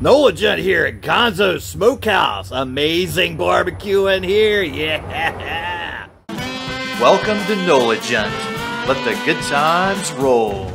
Nola Gent here at Gonzo's Smokehouse. Amazing barbecue in here, yeah! Welcome to Nola Gent. Let the good times roll.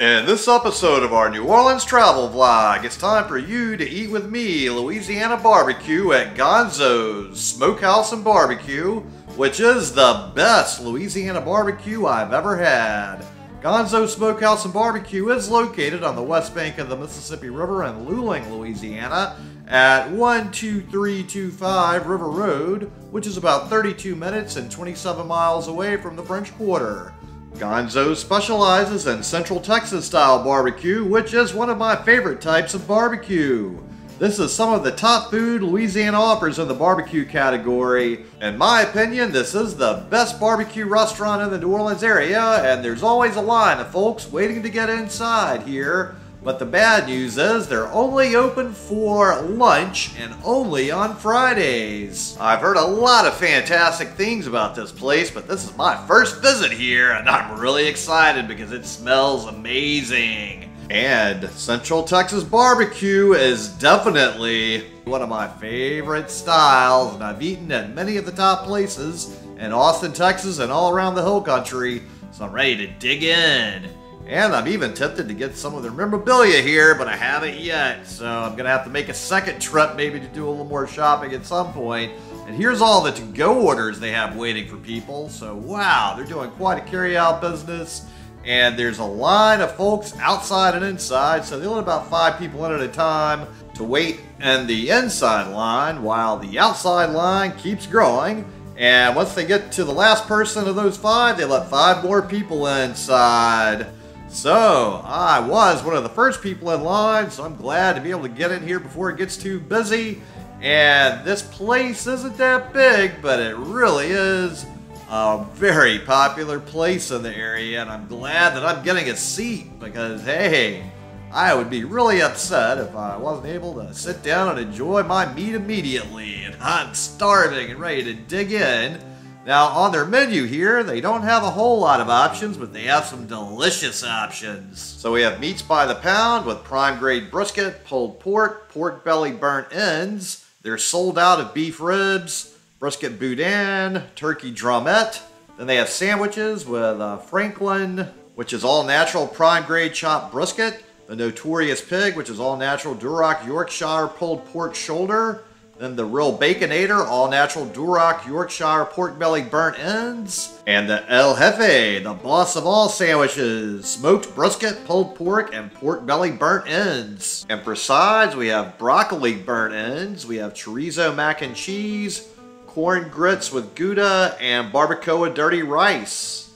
In this episode of our New Orleans travel vlog, it's time for you to eat with me Louisiana barbecue at Gonzo's Smokehouse and Barbecue, which is the best Louisiana barbecue I've ever had. Gonzo Smokehouse and Barbecue is located on the west bank of the Mississippi River in Luling, Louisiana, at 12325 River Road, which is about 32 minutes and 27 miles away from the French Quarter. Gonzo specializes in Central Texas style barbecue, which is one of my favorite types of barbecue. This is some of the top food Louisiana offers in the barbecue category. In my opinion, this is the best barbecue restaurant in the New Orleans area, and there's always a line of folks waiting to get inside here. But the bad news is they're only open for lunch and only on Fridays. I've heard a lot of fantastic things about this place, but this is my first visit here, and I'm really excited because it smells amazing. And Central Texas barbecue is definitely one of my favorite styles, and I've eaten at many of the top places in Austin, Texas, and all around the hill country, so I'm ready to dig in. And I'm even tempted to get some of their memorabilia here, but I haven't yet, so I'm gonna have to make a second trip maybe to do a little more shopping at some point. And here's all the to-go orders they have waiting for people, so wow, they're doing quite a carry-out business and there's a line of folks outside and inside, so they let about five people in at a time to wait in the inside line while the outside line keeps growing. And once they get to the last person of those five, they let five more people inside. So, I was one of the first people in line, so I'm glad to be able to get in here before it gets too busy. And this place isn't that big, but it really is a very popular place in the area, and I'm glad that I'm getting a seat because, hey, I would be really upset if I wasn't able to sit down and enjoy my meat immediately, and I'm starving and ready to dig in. Now, on their menu here, they don't have a whole lot of options, but they have some delicious options. So we have meats by the pound with prime grade brisket, pulled pork, pork belly burnt ends. They're sold out of beef ribs, brisket boudin, turkey drumette. Then they have sandwiches with uh, Franklin, which is all natural prime grade chopped brisket. The Notorious Pig, which is all natural Duroc Yorkshire pulled pork shoulder. Then the Real Baconator, all natural Duroc Yorkshire pork belly burnt ends. And the El Jefe, the boss of all sandwiches, smoked brisket, pulled pork, and pork belly burnt ends. And for sides, we have broccoli burnt ends, we have chorizo mac and cheese, corn grits with Gouda, and barbacoa dirty rice.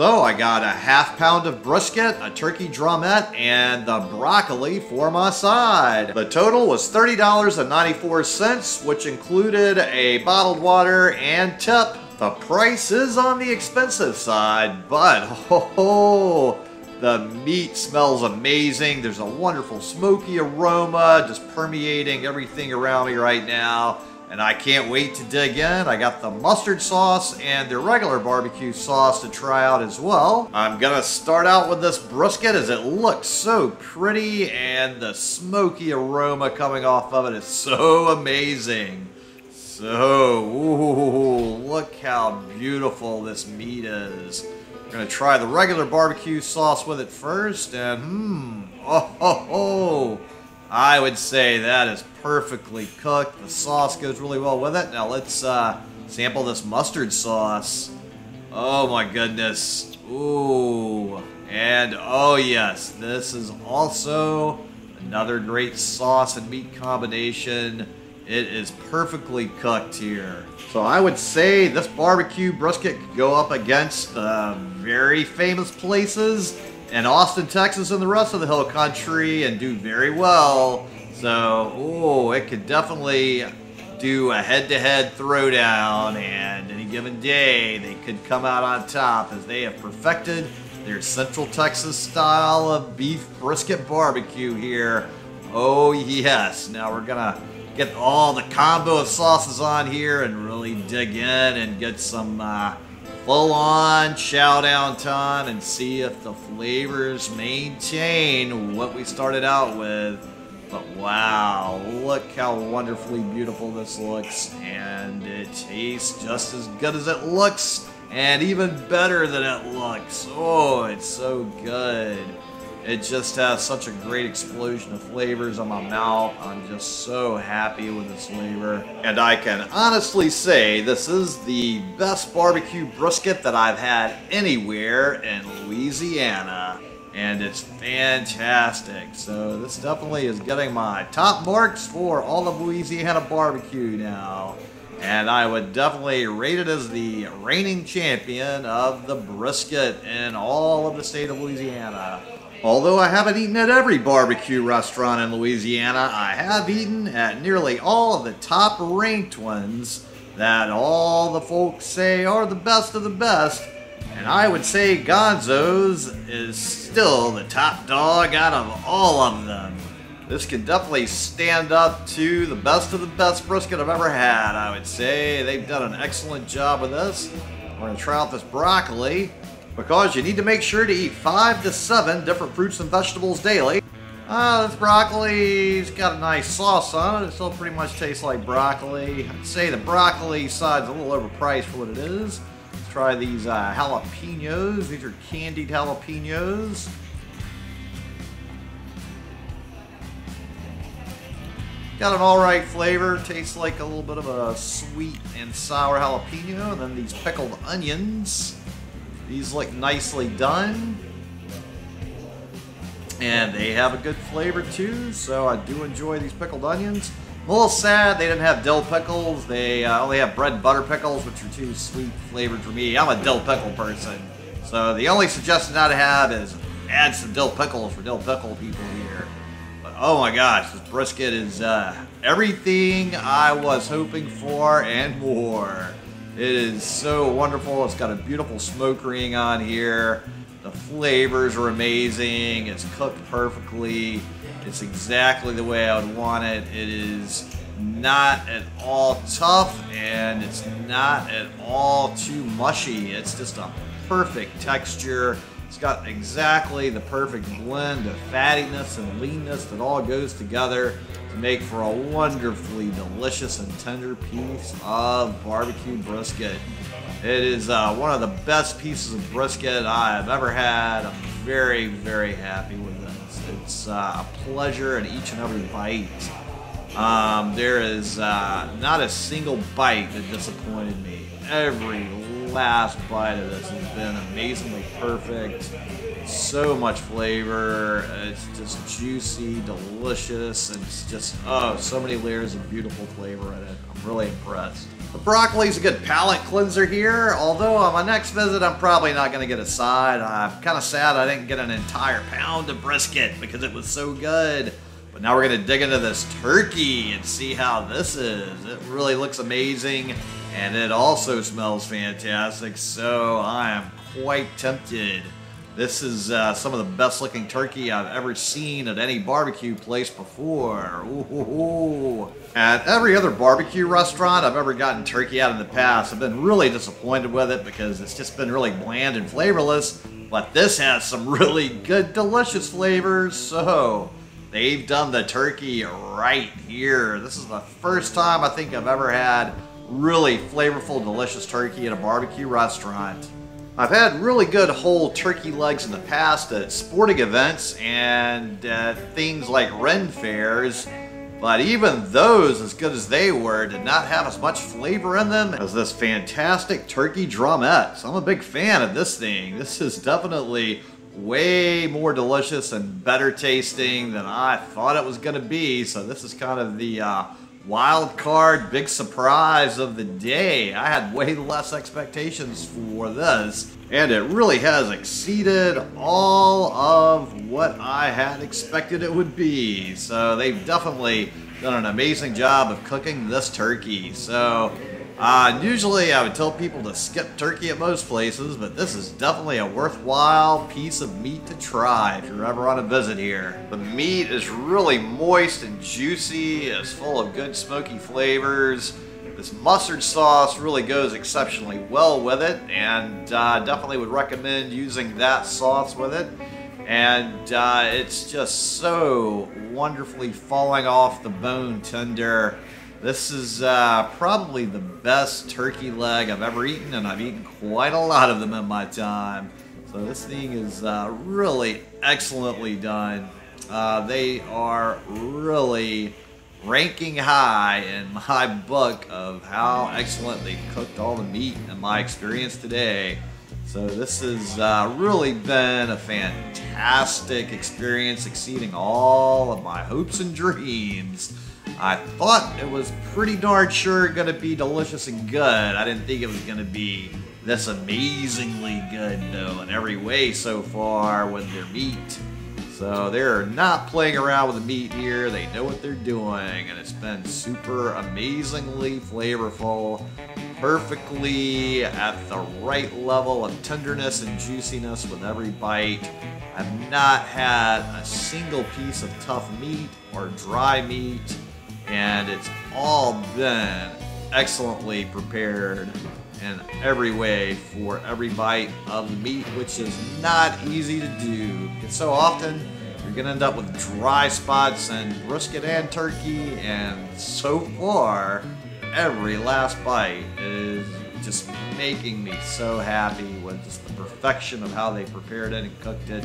So I got a half pound of brisket, a turkey drumette, and the broccoli for my side. The total was $30.94, which included a bottled water and tip. The price is on the expensive side, but oh, the meat smells amazing. There's a wonderful smoky aroma just permeating everything around me right now and I can't wait to dig in. I got the mustard sauce and the regular barbecue sauce to try out as well. I'm gonna start out with this brisket as it looks so pretty and the smoky aroma coming off of it is so amazing. So, ooh, look how beautiful this meat is. We're gonna try the regular barbecue sauce with it first and hmm, oh, oh, oh. I would say that is perfectly cooked. The sauce goes really well with it. Now let's uh, sample this mustard sauce. Oh my goodness. Ooh. And oh yes, this is also another great sauce and meat combination. It is perfectly cooked here. So I would say this barbecue brisket could go up against the very famous places in Austin, Texas, and the rest of the hill country and do very well. So, oh, it could definitely do a head-to-head throwdown, and any given day they could come out on top as they have perfected their Central Texas style of beef brisket barbecue here. Oh yes, now we're gonna get all the combo of sauces on here and really dig in and get some uh, full-on chow down time and see if the flavors maintain what we started out with. But wow, look how wonderfully beautiful this looks. And it tastes just as good as it looks. And even better than it looks. Oh, it's so good. It just has such a great explosion of flavors on my mouth. I'm just so happy with this flavor. And I can honestly say this is the best barbecue brisket that I've had anywhere in Louisiana and it's fantastic. So this definitely is getting my top marks for all of Louisiana barbecue now. And I would definitely rate it as the reigning champion of the brisket in all of the state of Louisiana. Although I haven't eaten at every barbecue restaurant in Louisiana, I have eaten at nearly all of the top ranked ones that all the folks say are the best of the best and I would say Gonzo's is still the top dog out of all of them. This can definitely stand up to the best of the best brisket I've ever had, I would say. They've done an excellent job with this. We're to try out this broccoli because you need to make sure to eat five to seven different fruits and vegetables daily. Uh, this broccoli's got a nice sauce on it. It still pretty much tastes like broccoli. I'd say the broccoli side's a little overpriced for what it is Let's try these uh, jalapenos. These are candied jalapenos. Got an alright flavor. Tastes like a little bit of a sweet and sour jalapeno. And then these pickled onions. These look nicely done. And they have a good flavor too, so I do enjoy these pickled onions. I'm a little sad they didn't have dill pickles. They uh, only have bread butter pickles, which are too sweet flavored for me. I'm a dill pickle person. So the only suggestion I'd have is add some dill pickles for dill pickle people oh my gosh, this brisket is uh, everything I was hoping for and more. It is so wonderful. It's got a beautiful smoke ring on here. The flavors are amazing. It's cooked perfectly. It's exactly the way I would want it. It is not at all tough and it's not at all too mushy. It's just a perfect texture. It's got exactly the perfect blend of fattiness and leanness that all goes together to make for a wonderfully delicious and tender piece of barbecue brisket. It is uh, one of the best pieces of brisket I have ever had. I'm very, very happy with it. It's uh, a pleasure in each and every bite. Um, there is uh, not a single bite that disappointed me. Every last bite of this has been amazingly perfect. So much flavor. It's just juicy, delicious, and it's just, oh, so many layers of beautiful flavor in it. I'm really impressed. The broccoli's a good palate cleanser here, although on my next visit I'm probably not going to get a side. I'm kind of sad I didn't get an entire pound of brisket because it was so good. But now we're going to dig into this turkey and see how this is. It really looks amazing and it also smells fantastic, so I am quite tempted. This is uh, some of the best looking turkey I've ever seen at any barbecue place before. Ooh. At every other barbecue restaurant I've ever gotten turkey out in the past, I've been really disappointed with it because it's just been really bland and flavorless. But this has some really good, delicious flavors. So they've done the turkey right here. This is the first time I think I've ever had really flavorful, delicious turkey at a barbecue restaurant. I've had really good whole turkey legs in the past at sporting events and uh, things like Ren fairs, but even those, as good as they were, did not have as much flavor in them as this fantastic turkey drumette. So I'm a big fan of this thing. This is definitely way more delicious and better tasting than I thought it was going to be. So this is kind of the uh, wild card big surprise of the day. I had way less expectations for this, and it really has exceeded all of what I had expected it would be. So they've definitely done an amazing job of cooking this turkey. So, uh, usually I would tell people to skip turkey at most places, but this is definitely a worthwhile piece of meat to try if you're ever on a visit here. The meat is really moist and juicy, it's full of good smoky flavors. This mustard sauce really goes exceptionally well with it, and uh, definitely would recommend using that sauce with it. And uh, it's just so wonderfully falling off the bone tender. This is uh, probably the best turkey leg I've ever eaten, and I've eaten quite a lot of them in my time. So this thing is uh, really excellently done. Uh, they are really ranking high in my book of how excellent they cooked all the meat in my experience today. So this has uh, really been a fantastic experience, exceeding all of my hopes and dreams. I thought it was pretty darn sure to be delicious and good. I didn't think it was to be this amazingly good, though, in every way so far with their meat. So they're not playing around with the meat here. They know what they're doing, and it's been super amazingly flavorful, perfectly at the right level of tenderness and juiciness with every bite. I've not had a single piece of tough meat or dry meat, and it's all been excellently prepared in every way for every bite of the meat, which is not easy to do. Because so often you're gonna end up with dry spots and brisket and turkey, and so far, every last bite is just making me so happy with just the perfection of how they prepared it and cooked it.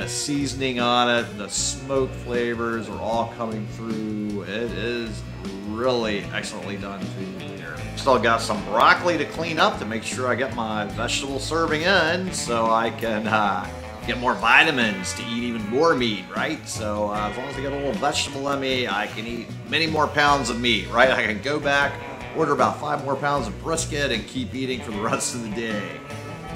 The seasoning on it, the smoke flavors are all coming through. It is really excellently done food here. Still got some broccoli to clean up to make sure I get my vegetable serving in so I can uh, get more vitamins to eat even more meat, right? So uh, as long as I get a little vegetable in me, I can eat many more pounds of meat, right? I can go back, order about five more pounds of brisket and keep eating for the rest of the day.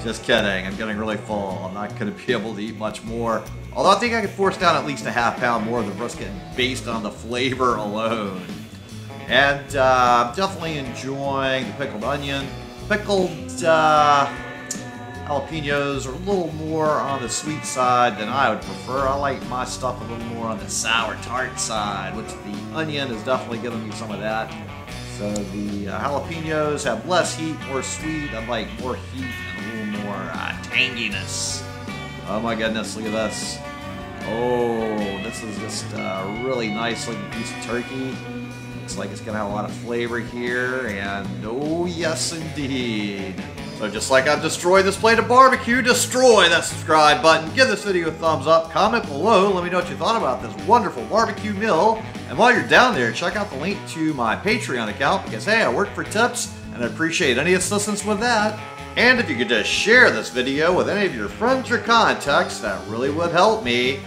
Just kidding, I'm getting really full. I'm not going to be able to eat much more. Although I think I could force down at least a half pound more of the brisket based on the flavor alone. And uh, I'm definitely enjoying the pickled onion. Pickled uh, jalapenos are a little more on the sweet side than I would prefer. I like my stuff a little more on the sour tart side, which the onion is definitely giving me some of that. So the uh, jalapenos have less heat, more sweet. I like more heat and a little more uh, tanginess. Oh my goodness, look at this. Oh, this is just a really nice looking piece of turkey. Looks like it's gonna have a lot of flavor here, and oh yes indeed. So just like I've destroyed this plate of barbecue, destroy that subscribe button, give this video a thumbs up, comment below, let me know what you thought about this wonderful barbecue meal. And while you're down there, check out the link to my Patreon account because hey, I work for tips and I appreciate any assistance with that. And if you could just share this video with any of your friends or contacts, that really would help me.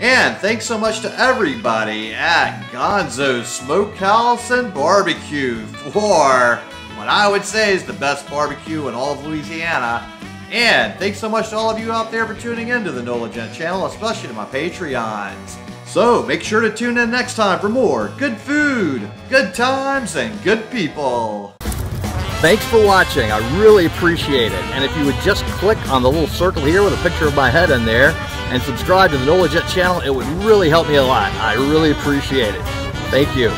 And thanks so much to everybody at Gonzo's Smokehouse and Barbecue for what I would say is the best barbecue in all of Louisiana. And thanks so much to all of you out there for tuning in to the NOLA Gent channel, especially to my Patreons. So make sure to tune in next time for more good food, good times, and good people. Thanks for watching. I really appreciate it. And if you would just click on the little circle here with a picture of my head in there and subscribe to the NOLA Gent channel, it would really help me a lot. I really appreciate it. Thank you.